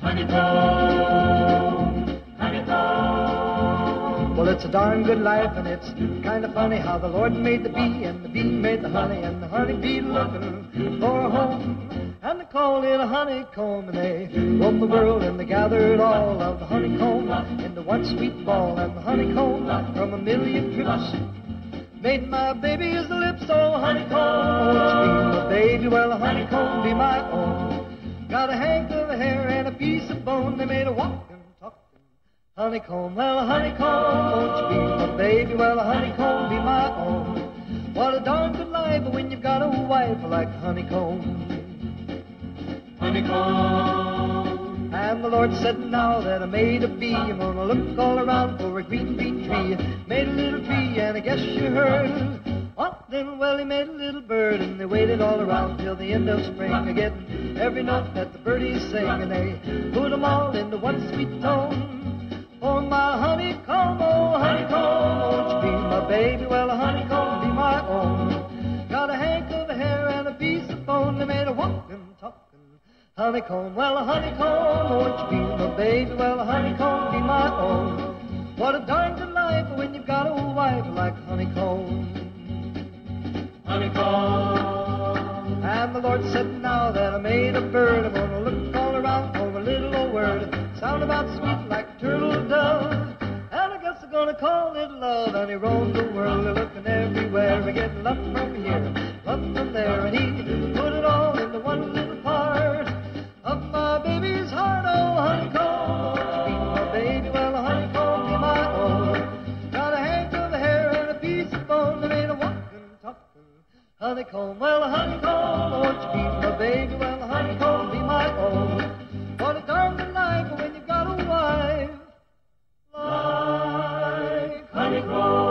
Honeycomb, honeycomb. Well, it's a darn good life, and it's kind of funny how the Lord made the bee, and the bee made the honey, and the honey bee looking for a home. And they called it a honeycomb, and they roamed the world, and they gathered all of the honeycomb into one sweet ball, and the honeycomb from a million trips made my baby's lips so honeycomb. Won't my baby? Well, honeycomb be my own. Got a hank of hair and a piece of bone. They made a walking, talking honeycomb. Well, a honeycomb, won't you be my baby? Well, a honeycomb be my own. What a darn good life when you've got a wife like honeycomb. Honeycomb. And the Lord said, now that I made a bee, I'm gonna look all around for a green, green tree. Made a little tree, and I guess you heard. Well, he made a little bird, and they waited all around till the end of spring, getting every note that the birdies sing, and they put 'em all into one sweet tone. Oh, my honeycomb, oh honeycomb, won't you be my baby? Well, a honeycomb be my own. Got a hank of hair and a piece of bone, they made a walking, talking honeycomb. Well, a honeycomb, won't you be my baby? Well, a honeycomb be my own. And the Lord said, now that I made a bird, I'm gonna look all around for a little old word. Sound about sweet like turtle dove. And I guess I'm gonna call it love. And he roamed the world, looking everywhere, and getting love from here, honeycomb. Well, honeycomb, won't you be my baby? Well, honeycomb be my own. What a darn life when you've got a wife like honeycomb.